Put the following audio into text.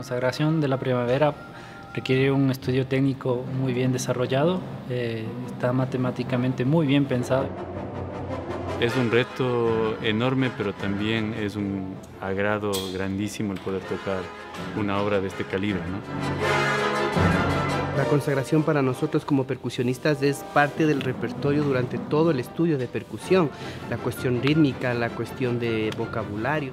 consagración de la primavera requiere un estudio técnico muy bien desarrollado, eh, está matemáticamente muy bien pensado. Es un reto enorme, pero también es un agrado grandísimo el poder tocar una obra de este calibre. La consagración para nosotros como percusionistas es parte del repertorio durante todo el estudio de percusión, la cuestión rítmica, la cuestión de vocabulario.